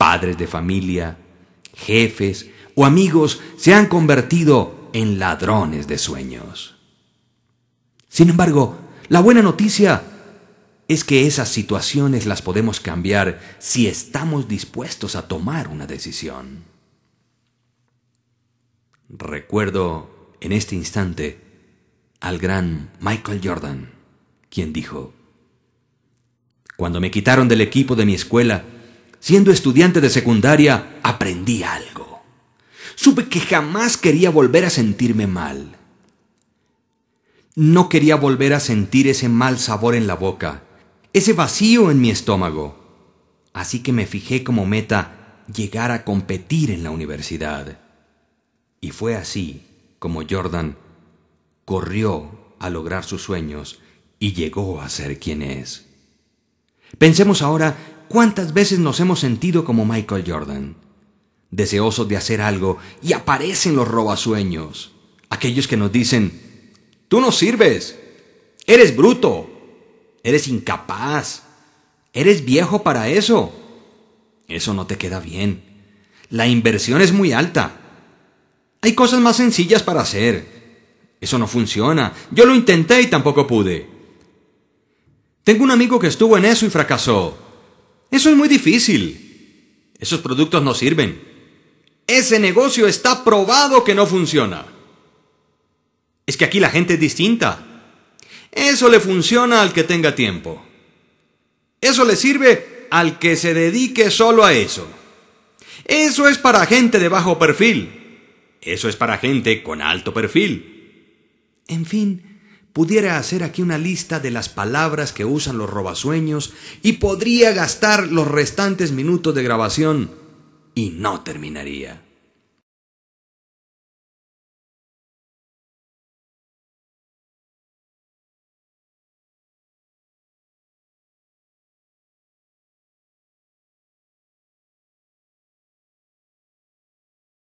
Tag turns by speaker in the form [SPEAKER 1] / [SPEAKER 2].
[SPEAKER 1] padres de familia, jefes o amigos se han convertido en ladrones de sueños. Sin embargo, la buena noticia es que esas situaciones las podemos cambiar si estamos dispuestos a tomar una decisión. Recuerdo en este instante al gran Michael Jordan, quien dijo, Cuando me quitaron del equipo de mi escuela, siendo estudiante de secundaria, aprendí algo. Supe que jamás quería volver a sentirme mal. No quería volver a sentir ese mal sabor en la boca, ese vacío en mi estómago. Así que me fijé como meta llegar a competir en la universidad. Y fue así como Jordan corrió a lograr sus sueños y llegó a ser quien es. Pensemos ahora cuántas veces nos hemos sentido como Michael Jordan, deseosos de hacer algo y aparecen los robasueños, aquellos que nos dicen, tú no sirves, eres bruto, eres incapaz, eres viejo para eso, eso no te queda bien, la inversión es muy alta, hay cosas más sencillas para hacer, eso no funciona. Yo lo intenté y tampoco pude. Tengo un amigo que estuvo en eso y fracasó. Eso es muy difícil. Esos productos no sirven. Ese negocio está probado que no funciona. Es que aquí la gente es distinta. Eso le funciona al que tenga tiempo. Eso le sirve al que se dedique solo a eso. Eso es para gente de bajo perfil. Eso es para gente con alto perfil. En fin, pudiera hacer aquí una lista de las palabras que usan los robasueños y podría gastar los restantes minutos de grabación y no terminaría.